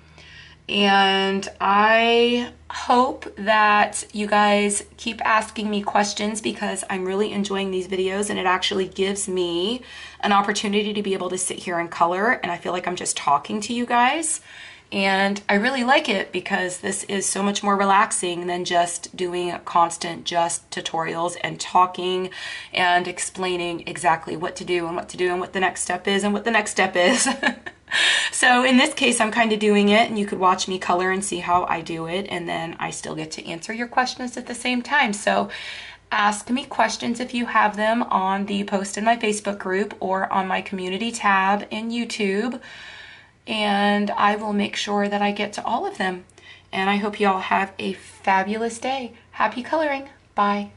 And I hope that you guys keep asking me questions because I'm really enjoying these videos and it actually gives me an opportunity to be able to sit here and color and I feel like I'm just talking to you guys. And I really like it because this is so much more relaxing than just doing constant just tutorials and talking and explaining exactly what to do and what to do and what the next step is and what the next step is. so in this case, I'm kind of doing it and you could watch me color and see how I do it. And then I still get to answer your questions at the same time. So ask me questions if you have them on the post in my Facebook group or on my community tab in YouTube and I will make sure that I get to all of them. And I hope you all have a fabulous day. Happy coloring. Bye.